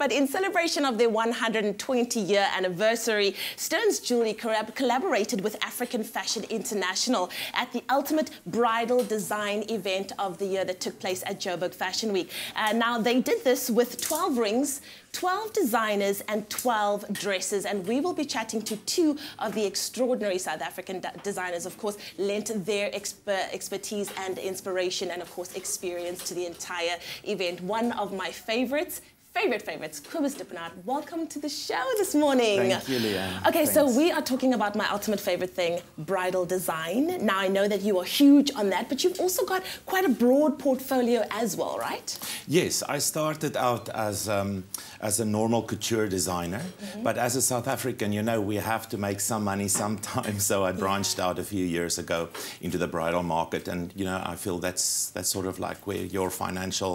but in celebration of their 120 year anniversary, Sterns Jewelry collaborated with African Fashion International at the ultimate bridal design event of the year that took place at Joburg Fashion Week. Uh, now, they did this with 12 rings, 12 designers and 12 dresses and we will be chatting to two of the extraordinary South African designers of course lent their exper expertise and inspiration and of course experience to the entire event one of my favorites favorite favorites, Kobus Dippenaar. Welcome to the show this morning. Thank you, Leanne. Okay, Thanks. so we are talking about my ultimate favorite thing, bridal design. Now, I know that you are huge on that, but you've also got quite a broad portfolio as well, right? Yes, I started out as, um, as a normal couture designer, mm -hmm. but as a South African, you know, we have to make some money sometimes, so I branched yeah. out a few years ago into the bridal market, and, you know, I feel that's, that's sort of like where your financial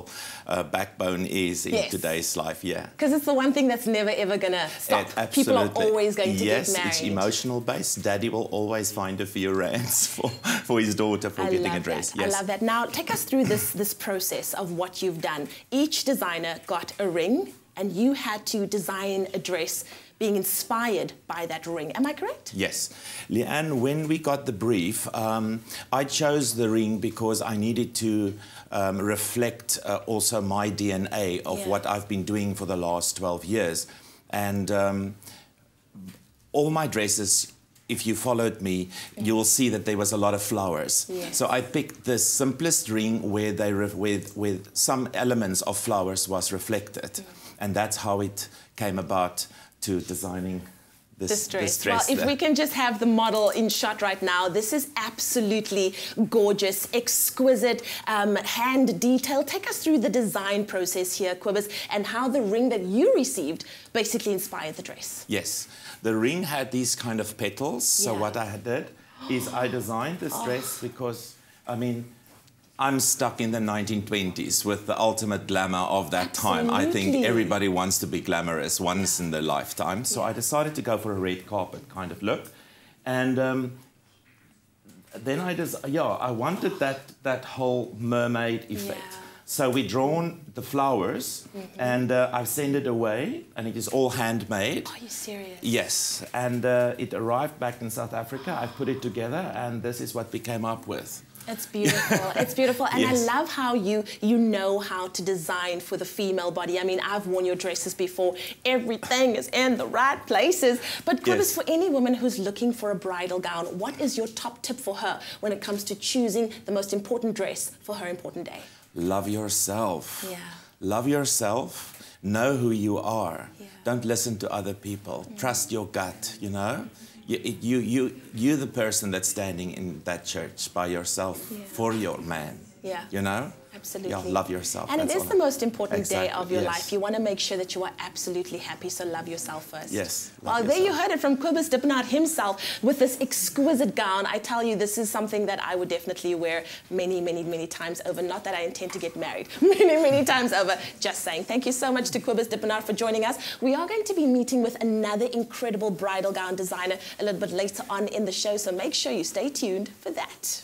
uh, backbone is in yes. today's life, yeah. Because it's the one thing that's never ever going to stop. It, People are always going to yes, get married. Yes, it's emotional based. Daddy will always find a few rands for, for his daughter for I getting a dress. That. Yes. I love that. Now, take us through this, this process of what you've done. Each designer got a ring and you had to design a dress being inspired by that ring. Am I correct? Yes. Leanne, when we got the brief, um, I chose the ring because I needed to um, reflect uh, also my DNA of yeah. what I've been doing for the last 12 years. And um, all my dresses if you followed me, you'll see that there was a lot of flowers. Yes. So I picked the simplest ring where they with with some elements of flowers was reflected, mm. and that's how it came about to designing this, this, dress. this dress. Well, if we can just have the model in shot right now, this is absolutely gorgeous, exquisite, um, hand detail. Take us through the design process here, Kobus, and how the ring that you received basically inspired the dress. Yes, the ring had these kind of petals. So yeah. what I did is I designed this oh. dress because, I mean, I'm stuck in the 1920s with the ultimate glamour of that Absolutely. time. I think everybody wants to be glamorous once in their lifetime. So yeah. I decided to go for a red carpet kind of look. And um, then I just, yeah, I wanted that, that whole mermaid effect. Yeah. So we've drawn the flowers mm -hmm. and uh, I sent it away and it is all handmade. Are you serious? Yes. And uh, it arrived back in South Africa. I've put it together and this is what we came up with. It's beautiful. it's beautiful. And yes. I love how you you know how to design for the female body. I mean, I've worn your dresses before. Everything is in the right places. But Kobus, yes. for any woman who's looking for a bridal gown, what is your top tip for her when it comes to choosing the most important dress for her important day? Love yourself. Yeah. Love yourself. Know who you are. Yeah. Don't listen to other people. Yeah. Trust your gut, you know? you, you, you, you're the person that's standing in that church by yourself yeah. for your man. Yeah. You know? Absolutely. Love yourself. And that's it is the most important exactly. day of your yes. life. You want to make sure that you are absolutely happy, so love yourself first. Yes. Well, yourself. there you heard it from Kobus Dippenaar himself with this exquisite gown. I tell you, this is something that I would definitely wear many, many, many times over. Not that I intend to get married many, many times over. Just saying. Thank you so much to Kobus Dippenaar for joining us. We are going to be meeting with another incredible bridal gown designer a little bit later on in the show, so make sure you stay tuned for that.